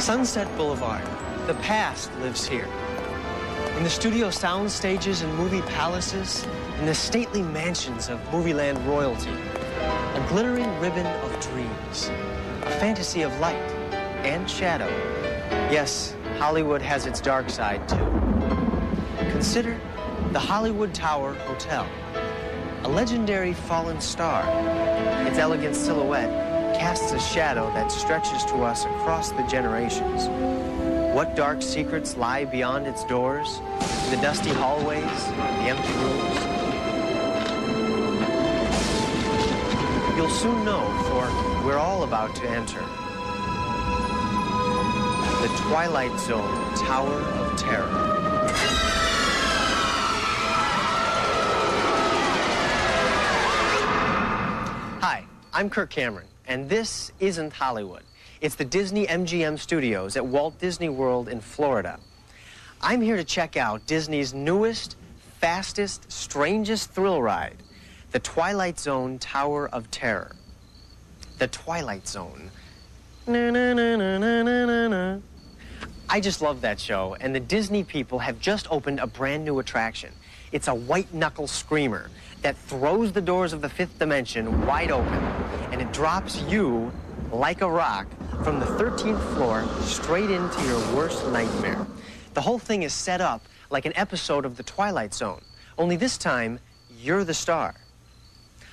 Sunset Boulevard. The past lives here. In the studio sound stages and movie palaces, in the stately mansions of Movieland royalty, a glittering ribbon of dreams, a fantasy of light and shadow. Yes, Hollywood has its dark side too. Consider the Hollywood Tower Hotel, a legendary fallen star. Its elegant silhouette casts a shadow that stretches to us across the generations. What dark secrets lie beyond its doors, the dusty hallways, the empty rooms? You'll soon know, for we're all about to enter the Twilight Zone Tower of Terror. Hi, I'm Kirk Cameron and this isn't Hollywood. It's the Disney MGM Studios at Walt Disney World in Florida. I'm here to check out Disney's newest, fastest, strangest thrill ride, the Twilight Zone Tower of Terror. The Twilight Zone. Na, na, na, I just love that show, and the Disney people have just opened a brand new attraction. It's a white knuckle screamer that throws the doors of the fifth dimension wide open, and it drops you like a rock from the 13th floor straight into your worst nightmare. The whole thing is set up like an episode of The Twilight Zone, only this time, you're the star.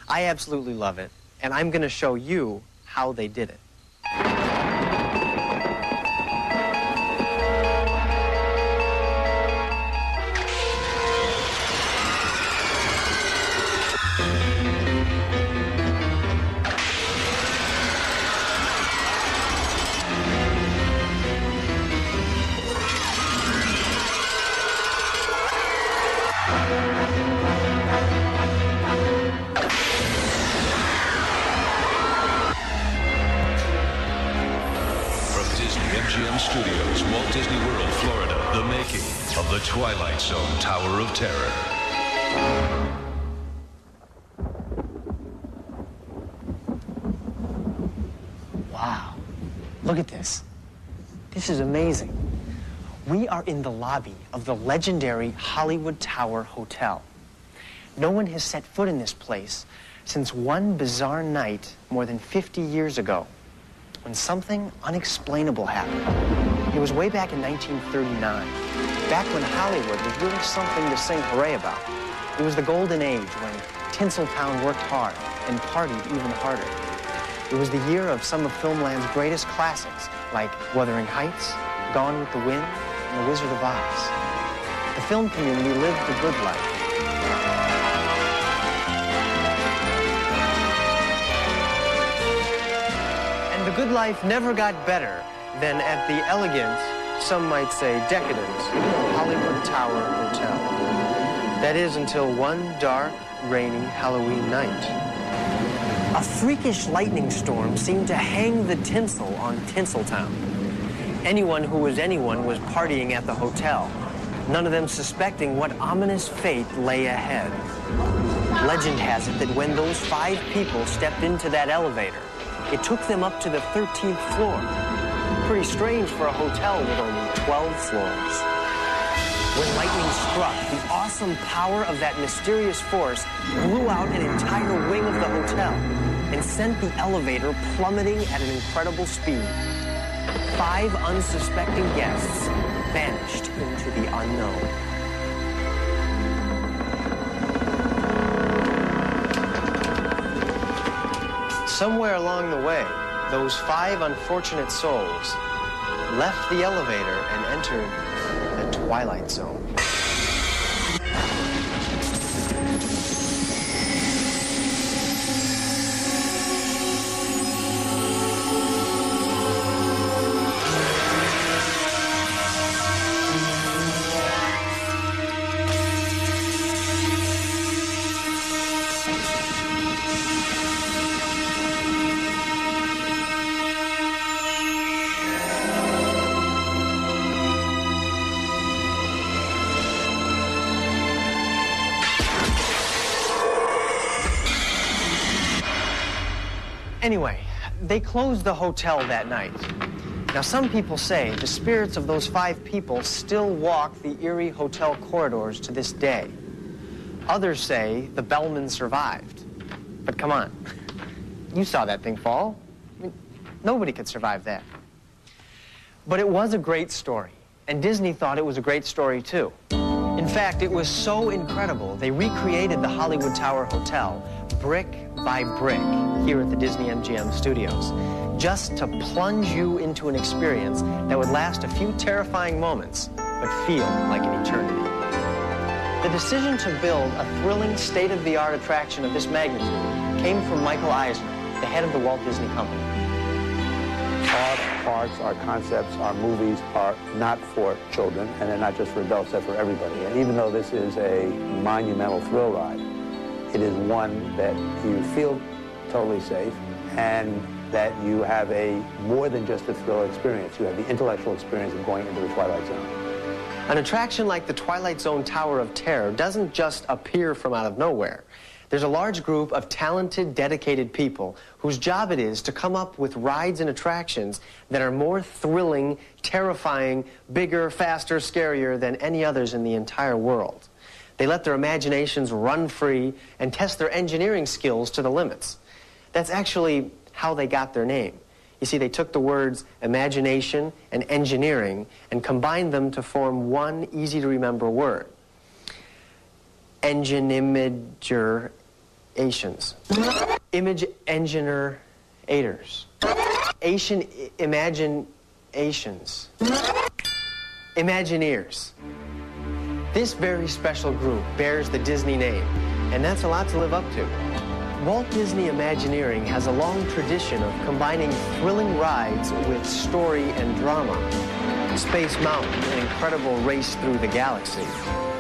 I absolutely love it, and I'm going to show you how they did it. Of Terror. Wow. Look at this. This is amazing. We are in the lobby of the legendary Hollywood Tower Hotel. No one has set foot in this place since one bizarre night more than 50 years ago when something unexplainable happened. It was way back in 1939 back when Hollywood was really something to sing hooray about. It was the golden age when Tinseltown worked hard and partied even harder. It was the year of some of Filmland's greatest classics, like Wuthering Heights, Gone with the Wind, and The Wizard of Oz. The film community lived the good life. And the good life never got better than at the elegant some might say decadent, Hollywood Tower Hotel. That is until one dark, rainy Halloween night. A freakish lightning storm seemed to hang the tinsel on Tinseltown. Anyone who was anyone was partying at the hotel, none of them suspecting what ominous fate lay ahead. Legend has it that when those five people stepped into that elevator, it took them up to the 13th floor pretty strange for a hotel with only 12 floors. When lightning struck, the awesome power of that mysterious force blew out an entire wing of the hotel and sent the elevator plummeting at an incredible speed. Five unsuspecting guests vanished into the unknown. Somewhere along the way, those five unfortunate souls left the elevator and entered the Twilight Zone. They closed the hotel that night. Now, some people say the spirits of those five people still walk the eerie hotel corridors to this day. Others say the bellman survived. But come on, you saw that thing fall. I mean, nobody could survive that. But it was a great story, and Disney thought it was a great story too. In fact, it was so incredible, they recreated the Hollywood Tower Hotel brick by brick here at the Disney MGM studios, just to plunge you into an experience that would last a few terrifying moments, but feel like an eternity. The decision to build a thrilling state-of-the-art attraction of this magnitude came from Michael Eisner, the head of the Walt Disney Company. Our parks, our concepts, our movies are not for children, and they're not just for adults, they're for everybody. And even though this is a monumental thrill ride, it is one that you feel totally safe and that you have a more than just a thrill experience. You have the intellectual experience of going into the Twilight Zone. An attraction like the Twilight Zone Tower of Terror doesn't just appear from out of nowhere. There's a large group of talented, dedicated people whose job it is to come up with rides and attractions that are more thrilling, terrifying, bigger, faster, scarier than any others in the entire world. They let their imaginations run free and test their engineering skills to the limits. That's actually how they got their name. You see, they took the words imagination and engineering and combined them to form one easy-to-remember word. Engine-imager Asians. Image engineer-ators. Asian imaginations. Imagineers. This very special group bears the Disney name, and that's a lot to live up to. Walt Disney Imagineering has a long tradition of combining thrilling rides with story and drama. Space Mountain, an incredible race through the galaxy.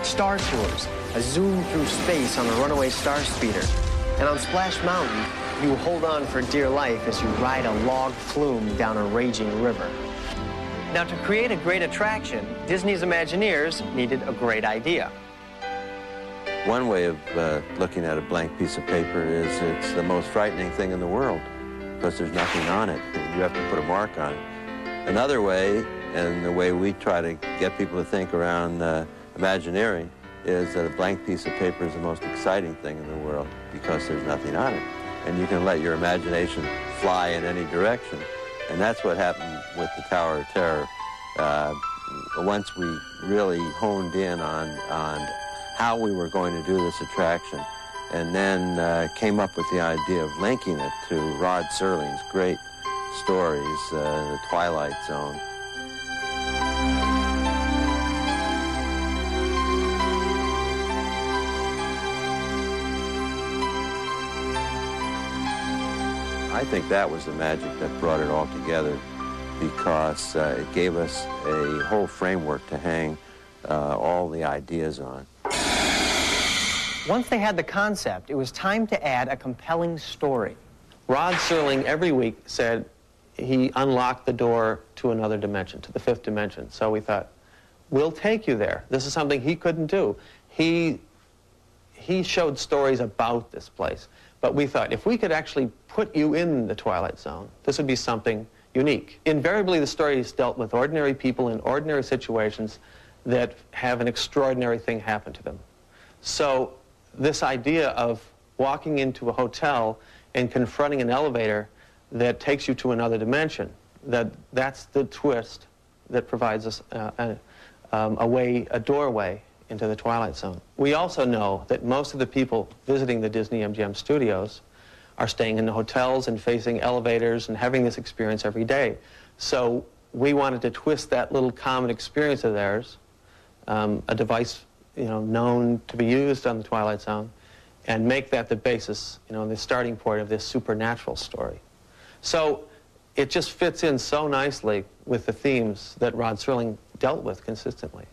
Star Tours, a zoom through space on a runaway star speeder. And on Splash Mountain, you hold on for dear life as you ride a log flume down a raging river. Now, to create a great attraction, Disney's Imagineers needed a great idea. One way of uh, looking at a blank piece of paper is it's the most frightening thing in the world because there's nothing on it. You have to put a mark on it. Another way, and the way we try to get people to think around uh, Imagineering, is that a blank piece of paper is the most exciting thing in the world because there's nothing on it. And you can let your imagination fly in any direction. And that's what happened with the Tower of Terror. Uh, once we really honed in on, on how we were going to do this attraction, and then uh, came up with the idea of linking it to Rod Serling's great stories, uh, The Twilight Zone. I think that was the magic that brought it all together because uh, it gave us a whole framework to hang uh, all the ideas on. Once they had the concept, it was time to add a compelling story. Rod Serling every week said he unlocked the door to another dimension, to the fifth dimension. So we thought, we'll take you there. This is something he couldn't do. He, he showed stories about this place. But we thought, if we could actually put you in the Twilight Zone, this would be something unique. Invariably, the stories dealt with ordinary people in ordinary situations that have an extraordinary thing happen to them. So this idea of walking into a hotel and confronting an elevator that takes you to another dimension, that that's the twist that provides us uh, a, um, a way, a doorway into the Twilight Zone. We also know that most of the people visiting the Disney MGM studios are staying in the hotels and facing elevators and having this experience every day. So we wanted to twist that little common experience of theirs, um, a device you know, known to be used on the Twilight Zone, and make that the basis, you know, the starting point of this supernatural story. So it just fits in so nicely with the themes that Rod Serling dealt with consistently.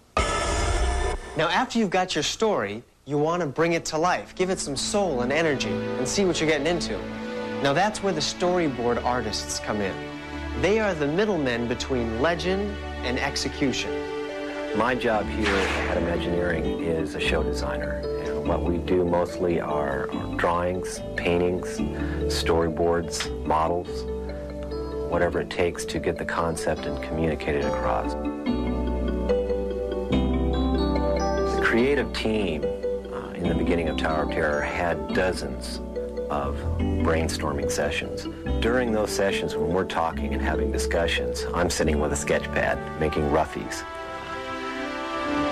Now, after you've got your story, you want to bring it to life, give it some soul and energy, and see what you're getting into. Now, that's where the storyboard artists come in. They are the middlemen between legend and execution. My job here at Imagineering is a show designer. And what we do mostly are, are drawings, paintings, storyboards, models. whatever it takes to get the concept and communicate it across. The creative team in the beginning of Tower of Terror had dozens of brainstorming sessions. During those sessions, when we're talking and having discussions, I'm sitting with a sketch pad making roughies,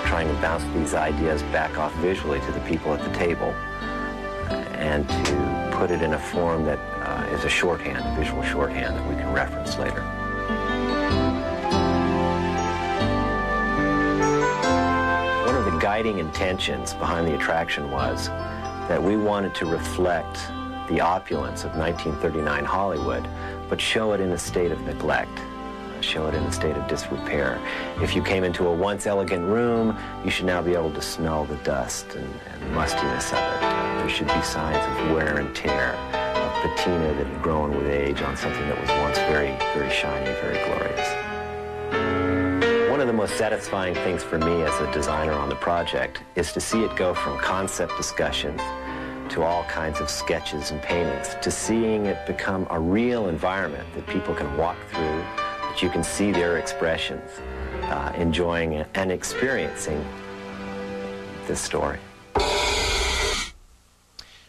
trying to bounce these ideas back off visually to the people at the table and to put it in a form that uh, is a shorthand, a visual shorthand that we can reference later. Guiding intentions behind the attraction was that we wanted to reflect the opulence of 1939 Hollywood, but show it in a state of neglect, show it in a state of disrepair. If you came into a once elegant room, you should now be able to smell the dust and, and mustiness of it. There should be signs of wear and tear, of patina that had grown with age on something that was once very, very shiny, very glorious. One of the most satisfying things for me as a designer on the project is to see it go from concept discussions to all kinds of sketches and paintings, to seeing it become a real environment that people can walk through, that you can see their expressions, uh, enjoying and experiencing this story.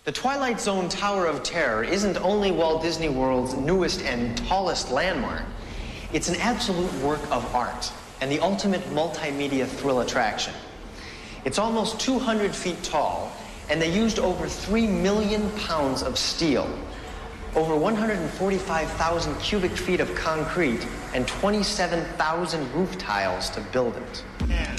The Twilight Zone Tower of Terror isn't only Walt Disney World's newest and tallest landmark, it's an absolute work of art and the ultimate multimedia thrill attraction. It's almost 200 feet tall, and they used over 3 million pounds of steel, over 145,000 cubic feet of concrete, and 27,000 roof tiles to build it. 10,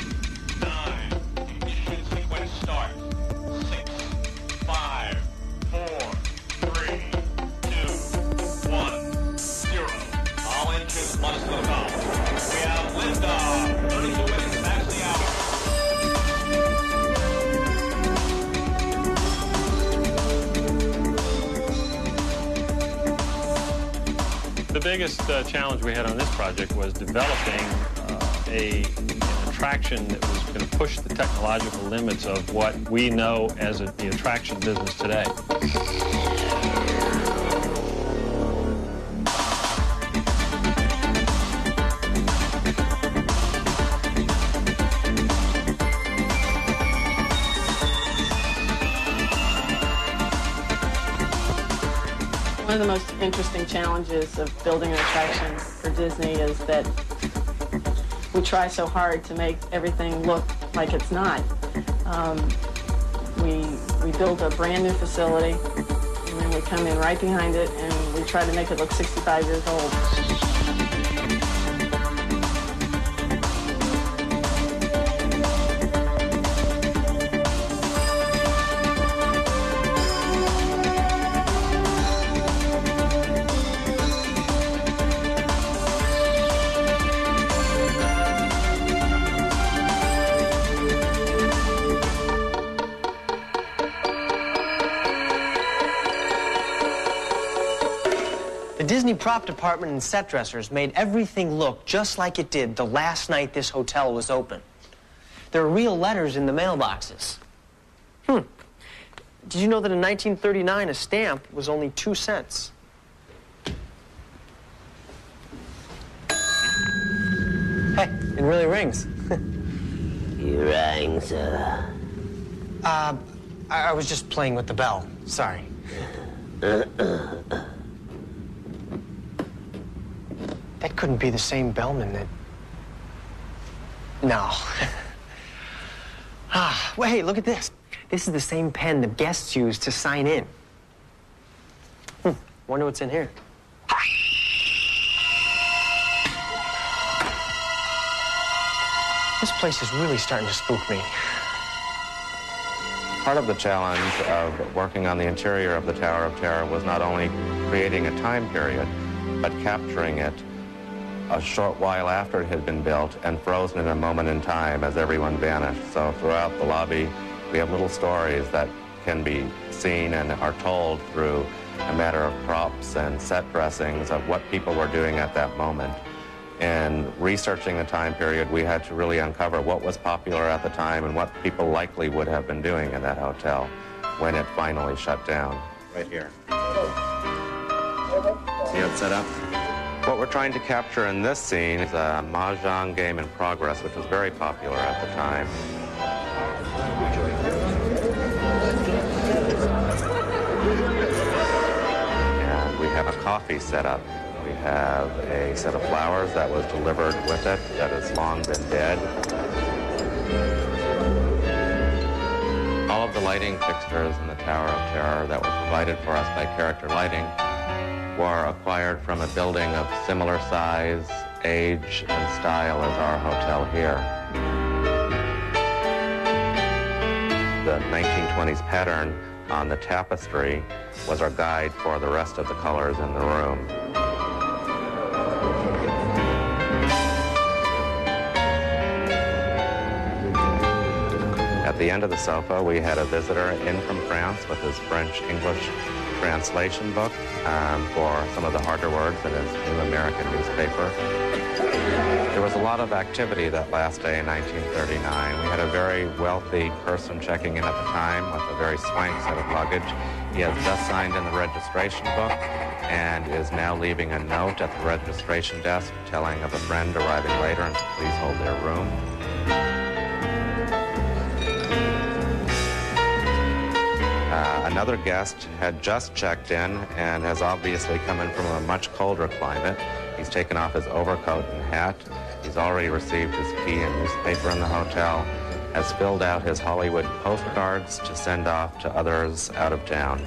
biggest uh, challenge we had on this project was developing uh, a, an attraction that was going to push the technological limits of what we know as a, the attraction business today. Of the most interesting challenges of building an attraction for Disney is that we try so hard to make everything look like it's not. Um, we, we build a brand new facility, and then we come in right behind it, and we try to make it look 65 years old. Disney prop department and set dressers made everything look just like it did the last night this hotel was open. There are real letters in the mailboxes. Hmm. Did you know that in 1939 a stamp was only two cents? Hey, it really rings. You rang, sir. Uh, I, I was just playing with the bell. Sorry. That couldn't be the same bellman that. No. ah, well, hey, look at this. This is the same pen the guests use to sign in. Hmm, wonder what's in here. This place is really starting to spook me. Part of the challenge of working on the interior of the Tower of Terror was not only creating a time period, but capturing it a short while after it had been built and frozen in a moment in time as everyone vanished. So throughout the lobby, we have little stories that can be seen and are told through a matter of props and set dressings of what people were doing at that moment. In researching the time period, we had to really uncover what was popular at the time and what people likely would have been doing in that hotel when it finally shut down. Right here. See how it's set up? What we're trying to capture in this scene is a mahjong game in progress, which was very popular at the time. And we have a coffee set up. We have a set of flowers that was delivered with it that has long been dead. All of the lighting fixtures in the Tower of Terror that were provided for us by Character Lighting were acquired from a building of similar size, age, and style as our hotel here. The 1920s pattern on the tapestry was our guide for the rest of the colors in the room. At the end of the sofa, we had a visitor in from France with his French-English translation book um, for some of the harder words in his new American newspaper. There was a lot of activity that last day in 1939. We had a very wealthy person checking in at the time with a very swank set of luggage. He has just signed in the registration book and is now leaving a note at the registration desk telling of a friend arriving later and to please hold their room. Another guest had just checked in and has obviously come in from a much colder climate. He's taken off his overcoat and hat. He's already received his key and newspaper in the hotel, has filled out his Hollywood postcards to send off to others out of town.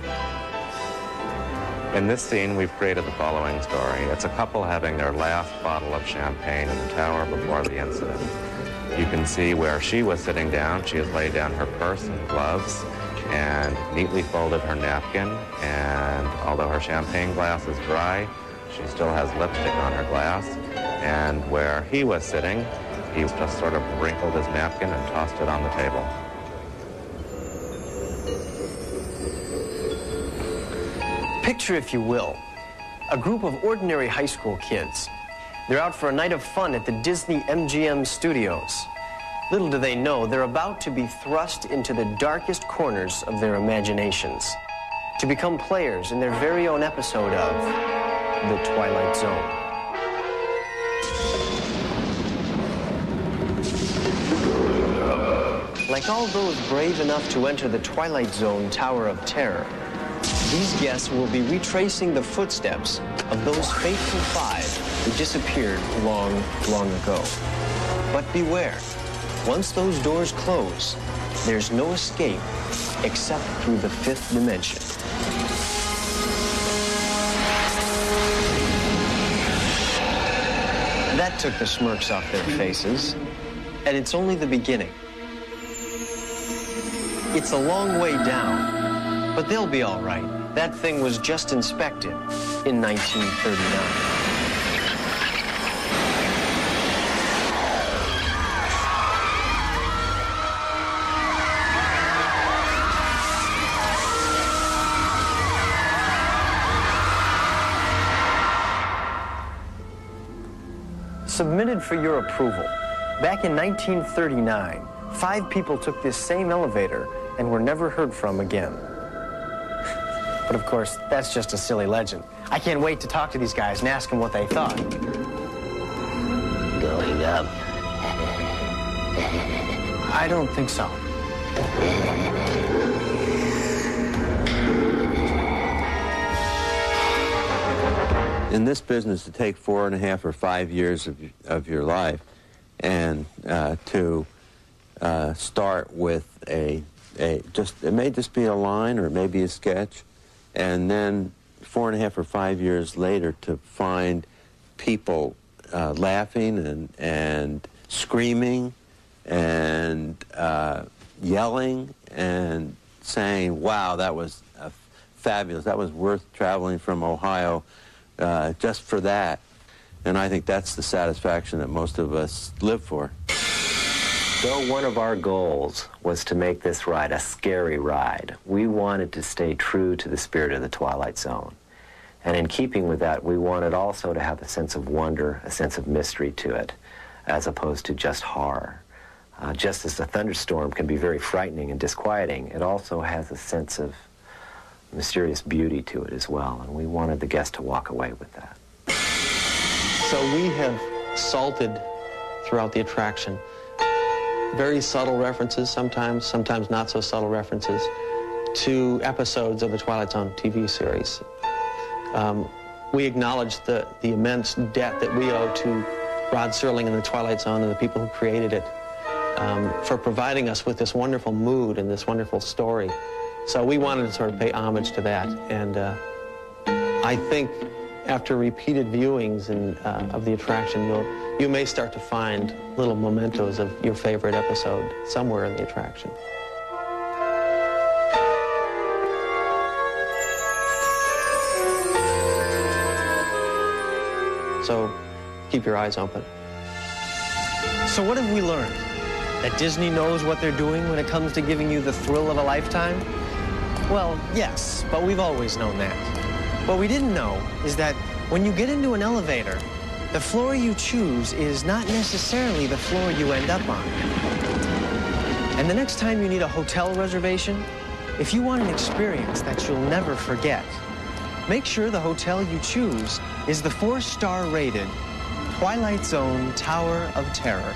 In this scene, we've created the following story. It's a couple having their last bottle of champagne in the tower before the incident. You can see where she was sitting down. She has laid down her purse and gloves and neatly folded her napkin. And although her champagne glass is dry, she still has lipstick on her glass. And where he was sitting, he just sort of wrinkled his napkin and tossed it on the table. Picture, if you will, a group of ordinary high school kids. They're out for a night of fun at the Disney MGM studios. Little do they know, they're about to be thrust into the darkest corners of their imaginations, to become players in their very own episode of The Twilight Zone. Like all those brave enough to enter the Twilight Zone Tower of Terror, these guests will be retracing the footsteps of those faithful five who disappeared long, long ago. But beware, once those doors close, there's no escape except through the fifth dimension. That took the smirks off their faces, and it's only the beginning. It's a long way down, but they'll be all right. That thing was just inspected in 1939. Submitted for your approval. Back in 1939, five people took this same elevator and were never heard from again. But of course, that's just a silly legend. I can't wait to talk to these guys and ask them what they thought. Going up. I don't think so. In this business to take four and a half or five years of, of your life and uh, to uh, start with a, a just it may just be a line or it may be a sketch and then four and a half or five years later to find people uh, laughing and, and screaming and uh, yelling and saying wow that was fabulous. That was worth traveling from ohio uh, just for that. And I think that's the satisfaction that most of us live for. Though one of our goals was to make this ride a scary ride, we wanted to stay true to the spirit of the Twilight Zone. And in keeping with that, we wanted also to have a sense of wonder, a sense of mystery to it, as opposed to just horror. Uh, just as a thunderstorm can be very frightening and disquieting, it also has a sense of mysterious beauty to it as well, and we wanted the guest to walk away with that. So we have salted throughout the attraction very subtle references sometimes, sometimes not so subtle references to episodes of the Twilight Zone TV series. Um, we acknowledge the, the immense debt that we owe to Rod Serling and the Twilight Zone and the people who created it um, for providing us with this wonderful mood and this wonderful story. So we wanted to sort of pay homage to that. And uh, I think after repeated viewings in, uh, of the attraction, you'll, you may start to find little mementos of your favorite episode somewhere in the attraction. So keep your eyes open. So what have we learned? That Disney knows what they're doing when it comes to giving you the thrill of a lifetime? Well, yes, but we've always known that. What we didn't know is that when you get into an elevator, the floor you choose is not necessarily the floor you end up on. And the next time you need a hotel reservation, if you want an experience that you'll never forget, make sure the hotel you choose is the four-star rated Twilight Zone Tower of Terror.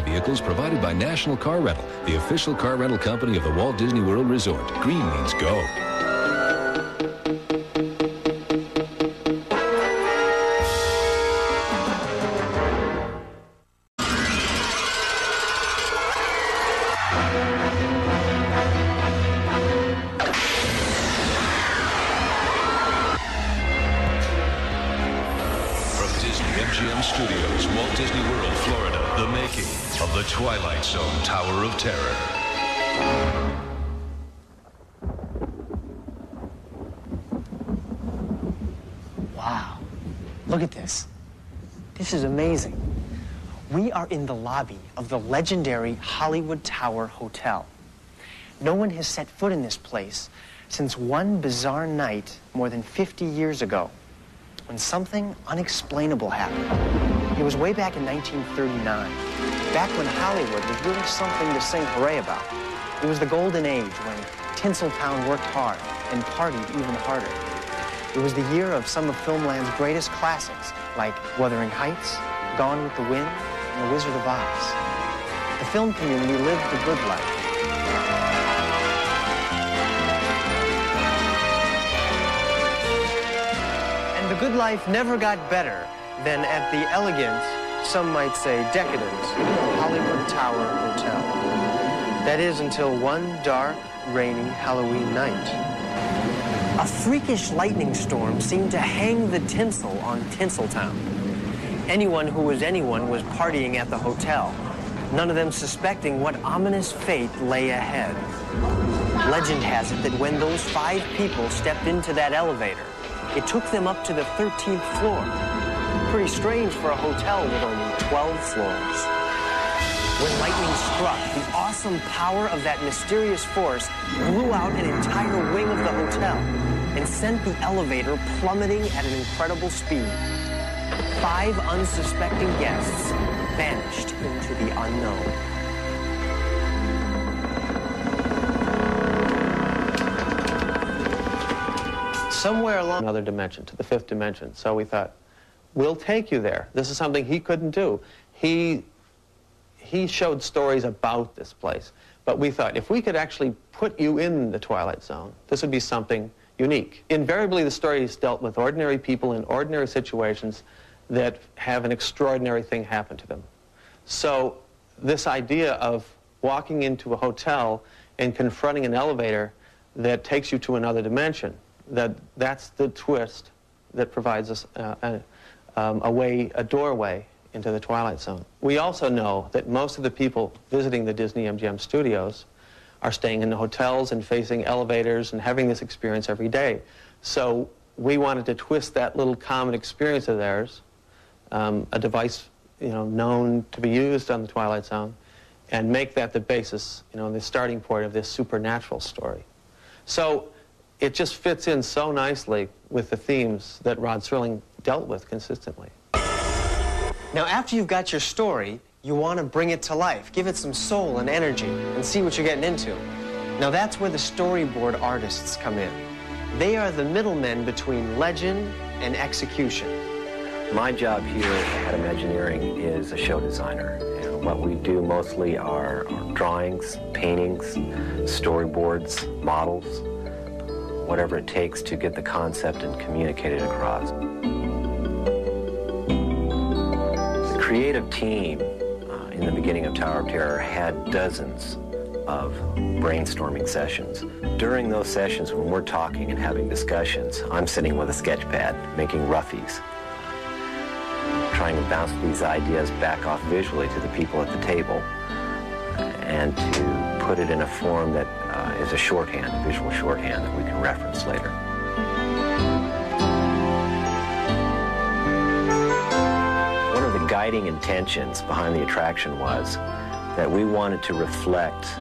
Vehicles provided by National Car Rental, the official car rental company of the Walt Disney World Resort. Green means go. Wow. Look at this. This is amazing. We are in the lobby of the legendary Hollywood Tower Hotel. No one has set foot in this place since one bizarre night more than 50 years ago when something unexplainable happened. It was way back in 1939, back when Hollywood was really something to sing hooray about. It was the golden age when Tinseltown worked hard and partied even harder. It was the year of some of Filmland's greatest classics, like Wuthering Heights, Gone with the Wind, and The Wizard of Oz. The film community lived the good life. And the good life never got better than at the elegant, some might say decadent, Hollywood Tower Hotel. That is until one dark, rainy Halloween night. A freakish lightning storm seemed to hang the tinsel on Tinseltown. Anyone who was anyone was partying at the hotel, none of them suspecting what ominous fate lay ahead. Legend has it that when those five people stepped into that elevator, it took them up to the 13th floor. Pretty strange for a hotel with only 12 floors. When lightning struck, the awesome power of that mysterious force blew out an entire wing of the hotel and sent the elevator plummeting at an incredible speed. Five unsuspecting guests vanished into the unknown. Somewhere along another dimension, to the fifth dimension. So we thought, we'll take you there. This is something he couldn't do. He, he showed stories about this place. But we thought, if we could actually put you in the Twilight Zone, this would be something unique. Invariably, the stories dealt with ordinary people in ordinary situations that have an extraordinary thing happen to them. So this idea of walking into a hotel and confronting an elevator that takes you to another dimension, that that's the twist that provides us uh, a, um, a way, a doorway into the Twilight Zone. We also know that most of the people visiting the Disney MGM studios are staying in the hotels and facing elevators and having this experience every day. So we wanted to twist that little common experience of theirs, um, a device you know, known to be used on the Twilight Zone, and make that the basis, you know, the starting point of this supernatural story. So it just fits in so nicely with the themes that Rod Serling dealt with consistently. Now, after you've got your story, you want to bring it to life, give it some soul and energy, and see what you're getting into. Now, that's where the storyboard artists come in. They are the middlemen between legend and execution. My job here at Imagineering is a show designer. And what we do mostly are, are drawings, paintings, storyboards, models, whatever it takes to get the concept and communicate it across. The creative team in the beginning of Tower of Terror had dozens of brainstorming sessions. During those sessions, when we're talking and having discussions, I'm sitting with a sketch pad making roughies, trying to bounce these ideas back off visually to the people at the table and to put it in a form that uh, is a shorthand, a visual shorthand that we can reference later. Guiding intentions behind the attraction was that we wanted to reflect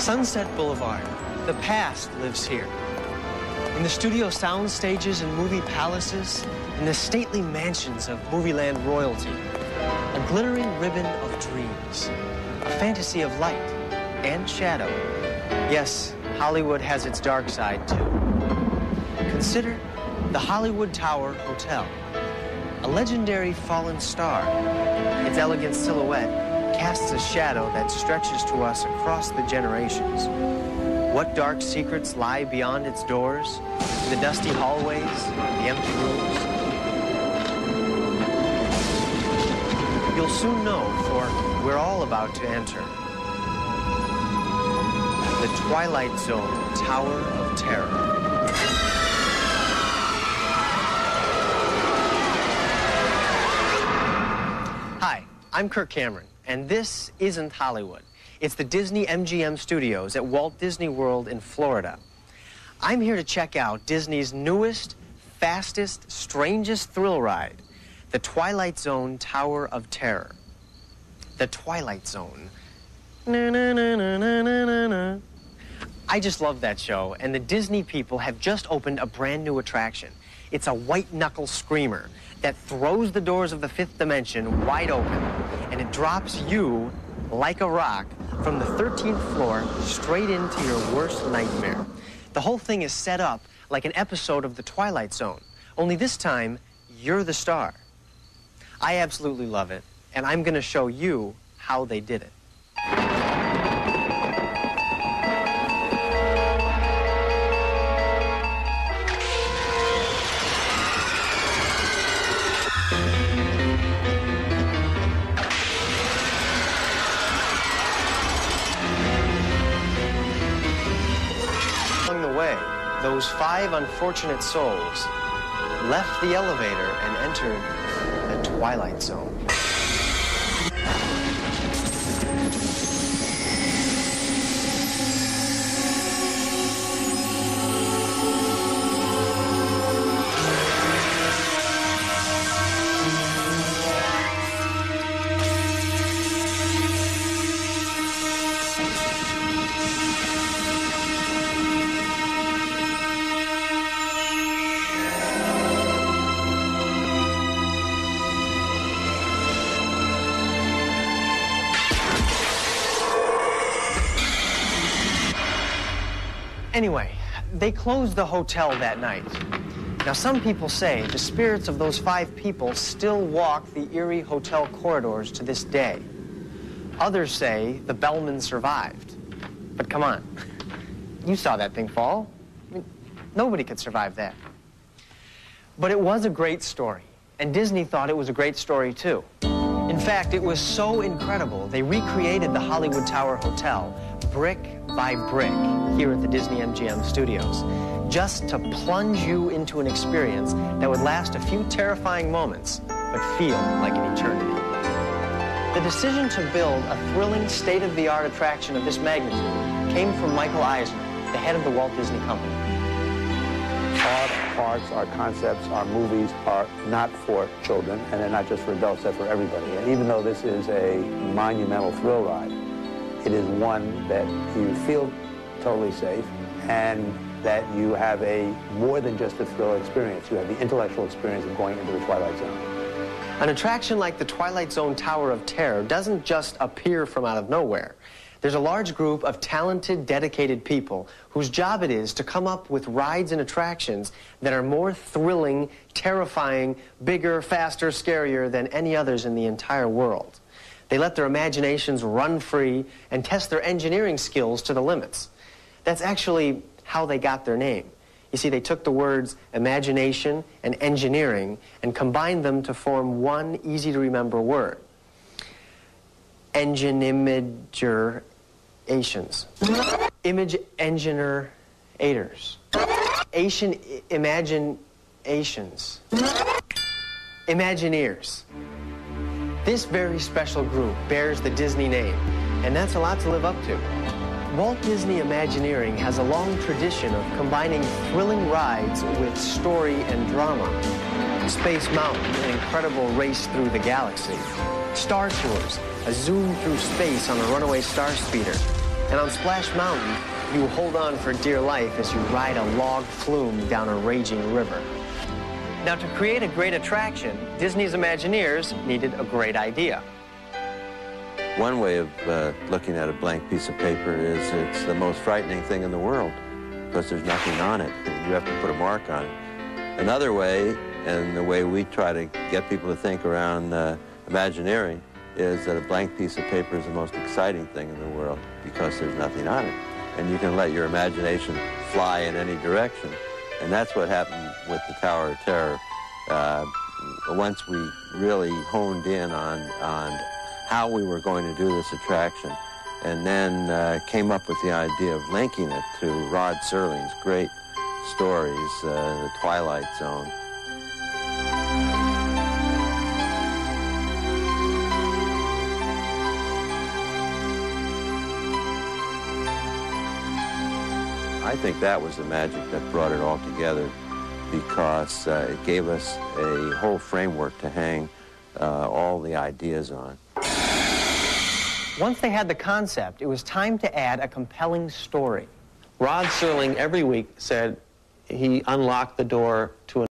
Sunset Boulevard. The past lives here. In the studio sound stages and movie palaces, in the stately mansions of Movieland royalty, a glittering ribbon of dreams, a fantasy of light and shadow. Yes, Hollywood has its dark side too. Consider the Hollywood Tower Hotel, a legendary fallen star. Its elegant silhouette casts a shadow that stretches to us across the generations. What dark secrets lie beyond its doors, the dusty hallways, the empty rooms? You'll soon know, for we're all about to enter the Twilight Zone Tower of Terror. I'm Kirk Cameron, and this isn't Hollywood. It's the Disney MGM studios at Walt Disney World in Florida. I'm here to check out Disney's newest, fastest, strangest thrill ride, the Twilight Zone Tower of Terror. The Twilight Zone. Na, na, na, na, na, na, na, na. I just love that show, and the Disney people have just opened a brand new attraction. It's a white knuckle screamer that throws the doors of the fifth dimension wide open, and it drops you like a rock from the 13th floor straight into your worst nightmare. The whole thing is set up like an episode of The Twilight Zone, only this time, you're the star. I absolutely love it, and I'm going to show you how they did it. Five unfortunate souls left the elevator and entered the Twilight Zone. Anyway, they closed the hotel that night. Now, some people say the spirits of those five people still walk the eerie hotel corridors to this day. Others say the bellman survived. But come on, you saw that thing fall. I mean, nobody could survive that. But it was a great story, and Disney thought it was a great story too. In fact, it was so incredible, they recreated the Hollywood Tower Hotel brick by brick here at the Disney MGM studios, just to plunge you into an experience that would last a few terrifying moments, but feel like an eternity. The decision to build a thrilling, state-of-the-art attraction of this magnitude came from Michael Eisner, the head of the Walt Disney Company. Our parks, our concepts, our movies are not for children, and they're not just for adults, they're for everybody. And even though this is a monumental thrill ride, it is one that you feel totally safe and that you have a more than just a thrill experience. You have the intellectual experience of going into the Twilight Zone. An attraction like the Twilight Zone Tower of Terror doesn't just appear from out of nowhere. There's a large group of talented, dedicated people whose job it is to come up with rides and attractions that are more thrilling, terrifying, bigger, faster, scarier than any others in the entire world. They let their imaginations run free and test their engineering skills to the limits. That's actually how they got their name. You see, they took the words imagination and engineering and combined them to form one easy to remember word. Engine-imager Asians. Image engineer aiders. Asian imaginations. Imagineers. This very special group bears the Disney name, and that's a lot to live up to. Walt Disney Imagineering has a long tradition of combining thrilling rides with story and drama. Space Mountain, an incredible race through the galaxy. Star Tours, a zoom through space on a runaway star speeder. And on Splash Mountain, you hold on for dear life as you ride a log flume down a raging river. Now, to create a great attraction, Disney's Imagineers needed a great idea. One way of uh, looking at a blank piece of paper is it's the most frightening thing in the world because there's nothing on it. You have to put a mark on it. Another way, and the way we try to get people to think around uh, Imagineering, is that a blank piece of paper is the most exciting thing in the world because there's nothing on it. And you can let your imagination fly in any direction. And that's what happened with the Tower of Terror. Uh, once we really honed in on, on how we were going to do this attraction, and then uh, came up with the idea of linking it to Rod Serling's great stories, uh, The Twilight Zone. I think that was the magic that brought it all together because uh, it gave us a whole framework to hang uh, all the ideas on. Once they had the concept, it was time to add a compelling story. Rod Serling every week said he unlocked the door to